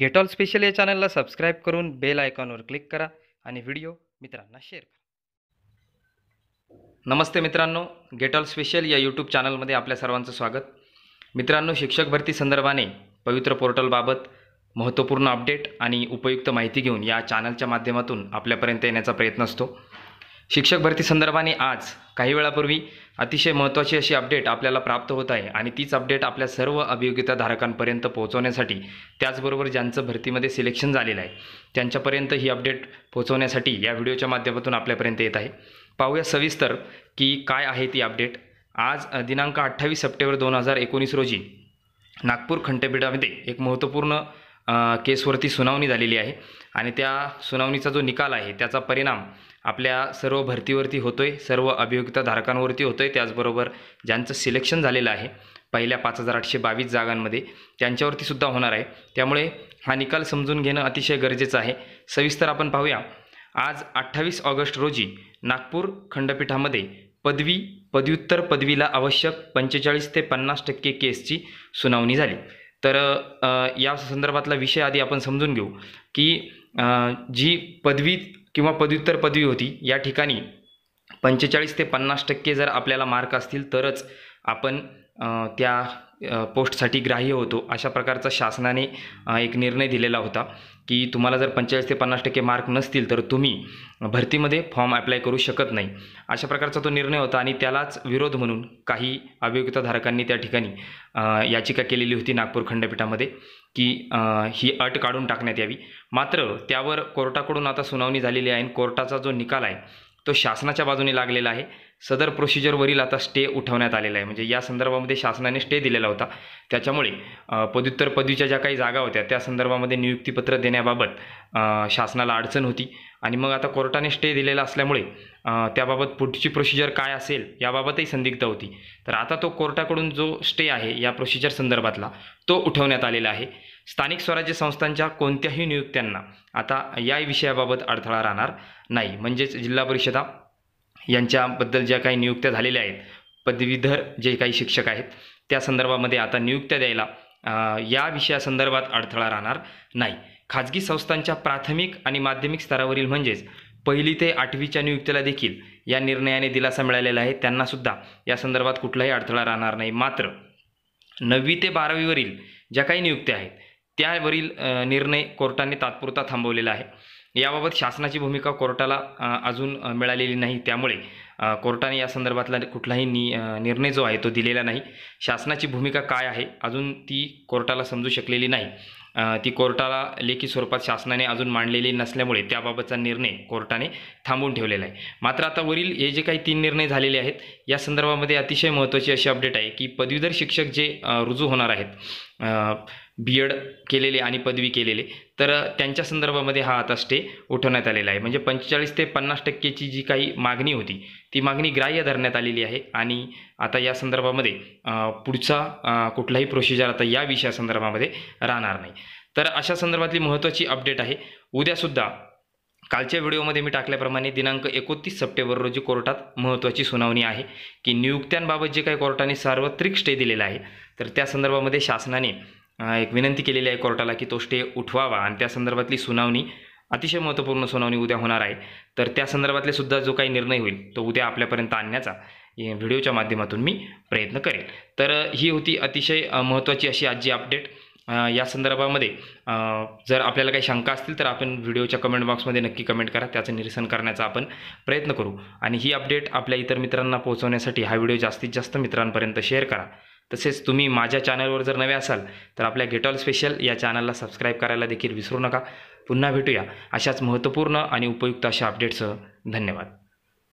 Gate all special या चॅनलला subscribe करून बेल आयकॉनवर क्लिक करा आणि व्हिडिओ मित्रांना शेअर करा. नमस्ते मित्रांनो गेट ऑल स्पेशल या यूट्यूब चॅनलमध्ये आपल्या सर्वांचं स्वागत. मित्रांनो शिक्षक भरती संदर्भाने पवित्र पोर्टलबाबत महत्त्वपूर्ण अपडेट आणि उपयुक्त माहिती घेऊन या चॅनलच्या माध्यमातून आपल्यापर्यंत येण्याचा प्रयत्न असतो. शिक्षक भरती संदर्भाने आज काही वेळापूर्वी अतिशय महत्त्वाची अशी अपडेट आपल्याला प्राप्त होत आहे आणि तीच अपडेट आपल्या सर्व अभियोगिताधारकांपर्यंत पोहोचवण्यासाठी त्याचबरोबर ज्यांचं भरतीमध्ये सिलेक्शन झालेलं आहे त्यांच्यापर्यंत ही अपडेट पोहोचवण्यासाठी या व्हिडिओच्या माध्यमातून आपल्यापर्यंत येत आहे. पाहूया सविस्तर की काय आहे ती अपडेट आज दिनांक अठ्ठावीस सप्टेंबर दोन हजार एकोणीस रोजी नागपूर खंडपीठामध्ये एक महत्त्वपूर्ण केसवरती सुनावणी झालेली आहे. आणि त्या सुनावणीचा जो निकाल आहे त्याचा परिणाम आपल्या सर्व भरतीवरती होतो आहे सर्व अभियोगिताधारकांवरती आहे त्याचबरोबर ज्यांचं सिलेक्शन झालेलं आहे पहिल्या पाच हजार आठशे बावीस जागांमध्ये त्यांच्यावरती सुद्धा होणार आहे. त्यामुळे हा निकाल समजून घेणं अतिशय गरजेचं आहे. सविस्तर आपण पाहूया. आज अठ्ठावीस ऑगस्ट रोजी नागपूर खंडपीठामध्ये पदवी पदव्युत्तर पदवीला आवश्यक पंचेचाळीस ते पन्नास टक्के केसची सुनावणी झाली. तर या संदर्भातला विषय आधी आपण समजून घेऊ की जी पदवी किंवा पदव्युत्तर पदवी होती या ठिकाणी पंचेचाळीस ते पन्नास टक्के जर आपल्याला मार्क असतील तरच आपण त्या पोस्टसाठी ग्राह्य होतो. अशा प्रकारचा शासनाने एक निर्णय दिलेला होता की तुम्हाला जर पंचेचाळीस ते पन्नास टक्के मार्क नसतील तर तुम्ही भरतीमध्ये फॉर्म अप्लाय करू शकत नाही. अशा प्रकारचा तो निर्णय होता आणि त्यालाच विरोध म्हणून काही अभियोगिताधारकांनी त्या ठिकाणी याचिका केलेली होती नागपूर खंडपीठामध्ये की ही अट काढून टाकण्यात यावी. मात्र त्यावर कोर्टाकडून आता सुनावणी झालेली आहे आणि कोर्टाचा जो निकाल आहे तो शासनाच्या बाजूने लागलेला आहे. सदर प्रोसिजरवरील आता स्टे उठवण्यात आलेला आहे. म्हणजे या संदर्भामध्ये शासनाने स्टे दिलेला होता. त्याच्यामुळे पदव्युत्तर पदवीच्या ज्या काही जागा होत्या त्या संदर्भामध्ये नियुक्तीपत्र देण्याबाबत शासनाला अडचण होती. आणि मग आता कोर्टाने स्टे दिलेला असल्यामुळे त्याबाबत पुढची प्रोसिजर काय असेल याबाबतही संदिग्ध होती. तर आता तो कोर्टाकडून जो स्टे आहे या प्रोसिजर संदर्भातला तो उठवण्यात आलेला आहे. स्थानिक स्वराज्य संस्थांच्या कोणत्याही नियुक्त्यांना आता या विषयाबाबत अडथळा राहणार नाही. म्हणजेच जिल्हा परिषदा यांच्याबद्दल ज्या काही नियुक्त्या झालेल्या आहेत पदवीधर जे काही शिक्षक आहेत त्या संदर्भामध्ये आता नियुक्त्या द्यायला या विषयासंदर्भात अडथळा राहणार नाही. खाजगी संस्थांच्या प्राथमिक आणि माध्यमिक स्तरावरील म्हणजेच पहिली ते आठवीच्या नियुक्तीला देखील या निर्णयाने दिलासा मिळालेला आहे. त्यांनासुद्धा या संदर्भात कुठलाही अडथळा राहणार नाही. मात्र नववी ते बारावीवरील ज्या काही नियुक्त्या आहेत त्यावरील निर्णय कोर्टाने तात्पुरता थांबवलेला आहे. याबाबत शासनाची भूमिका कोर्टाला अजून मिळालेली नाही. त्यामुळे कोर्टाने या संदर्भातला कुठलाही नि निर्णय जो आहे तो दिलेला नाही. शासनाची भूमिका काय आहे अजून ती कोर्टाला समजू शकलेली नाही. ती कोर्टाला लेखी स्वरूपात शासनाने अजून मांडलेली नसल्यामुळे त्याबाबतचा निर्णय कोर्टाने थांबवून ठेवलेला आहे. मात्र आता वरील हे जे काही तीन निर्णय झालेले आहेत या संदर्भामध्ये अतिशय महत्त्वाची अशी अपडेट आहे की पदवीधर शिक्षक जे रुजू होणार आहेत बी एड केलेले आणि पदवी केलेले. तर त्यांच्या संदर्भामध्ये हा आता स्टे उठवण्यात आलेला आहे. म्हणजे पंचेचाळीस ते पन्नास टक्केची जी काही मागणी होती ती मागणी ग्राह्य धरण्यात आलेली आहे. आणि आता या संदर्भामध्ये पुढचा कुठलाही प्रोसिजर आता या विषयासंदर्भामध्ये राहणार नाही. तर अशा संदर्भातली महत्त्वाची अपडेट आहे. उद्यासुद्धा कालच्या व्हिडिओमध्ये मी टाकल्याप्रमाणे दिनांक एकोणतीस सप्टेंबर रोजी कोर्टात महत्त्वाची सुनावणी आहे की नियुक्त्यांबाबत जे काही कोर्टाने सार्वत्रिक स्टे दिलेला आहे तर त्या संदर्भामध्ये शासनाने एक विनंती केलेली आहे कोर्टाला की तो स्टे उठवावा आणि त्या संदर्भातली सुनावणी अतिशय महत्त्वपूर्ण सुनावणी उद्या होणार आहे. तर त्या संदर्भातले सुद्धा जो काही निर्णय होईल तो उद्या आपल्यापर्यंत आणण्याचा व्हिडिओच्या माध्यमातून मी प्रयत्न करेल तर ही होती अतिशय महत्त्वाची अशी आजची अपडेट या संदर्भामध्ये जर आपल्याला काही शंका असतील तर आपण व्हिडिओच्या कमेंट बॉक्समध्ये नक्की कमेंट करा. त्याचं निरसन करण्याचा आपण प्रयत्न करू. आणि ही अपडेट आपल्या इतर मित्रांना पोहोचवण्यासाठी हा व्हिडिओ जास्तीत जास्त मित्रांपर्यंत शेअर करा. तसेच तुम्ही माझ्या चॅनलवर जर नवे असाल तर आपल्या गेटॉल स्पेशल या चॅनलला सबस्क्राईब करायला देखील विसरू नका. पुन्हा भेटूया. अशाच महत्त्वपूर्ण आणि उपयुक्त अशा अपडेट्सह धन्यवाद.